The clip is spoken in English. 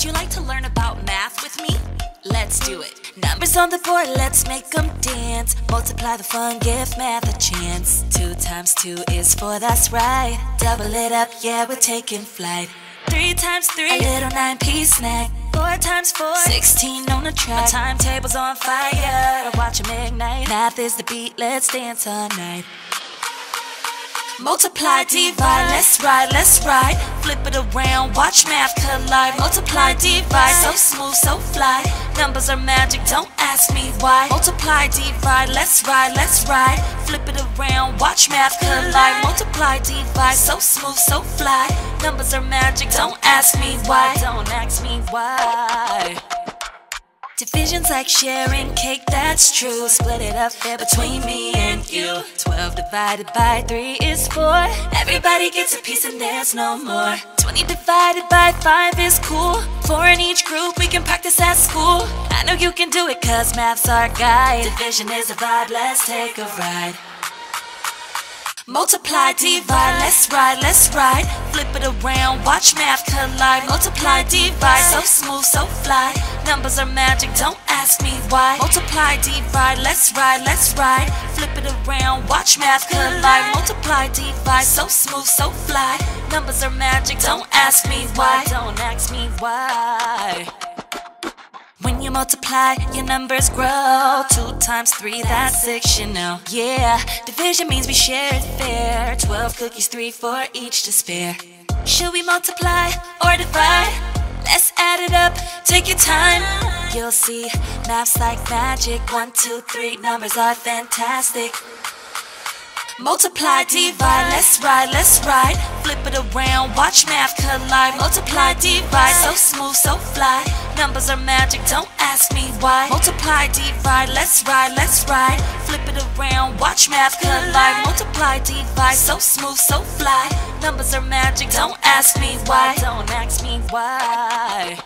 Would you like to learn about math with me? Let's do it. Numbers on the board, let's make them dance. Multiply the fun, give math a chance. Two times two is four, that's right. Double it up, yeah, we're taking flight. Three times three, a little nine piece snack. Four times four, 16 on the track. My timetable's on fire, watch 'em ignite. Math is the beat, let's dance all night. Multiply, divide, let's ride, let's ride. Flip it around, watch math collide. Multiply, divide, so smooth, so fly. Numbers are magic, don't ask me why. Multiply, divide, let's ride, let's ride. Flip it around, watch math collide. Multiply, divide, so smooth, so fly. Numbers are magic, don't ask me why. Don't ask me why. Division's like sharing cake, that's true. Split it up fair between me and you. 12 divided by 3 is 4. Everybody gets a piece and there's no more. 20 divided by 5 is cool. 4 in each group, we can practice at school. I know you can do it cause math's our guide. Division is a vibe, let's take a ride. Multiply, divide, let's ride, let's ride. Flip it around, watch math collide. Multiply, divide, so smooth, so fly. Numbers are magic, don't ask me why. Multiply, divide, let's ride, let's ride. Flip it around, watch math collide. Multiply, divide, so smooth, so fly. Numbers are magic, don't ask me why. Don't ask me why. When you multiply, your numbers grow. Two times three, that's six, you know. Yeah, division means we share it fair. Twelve cookies, three for each to spare. Should we multiply or divide? Let's add it up, take your time. You'll see, math's like magic. One, two, three, numbers are fantastic. Multiply, divide, let's ride, let's ride. Flip it around, watch math collide. Multiply, divide, so smooth, so fly. Numbers are magic, don't ask me why. Multiply, divide, let's ride, let's ride. Flip it around, watch math collide. Multiply, divide, so smooth, so fly. Numbers are magic, don't ask me why. Don't ask me why.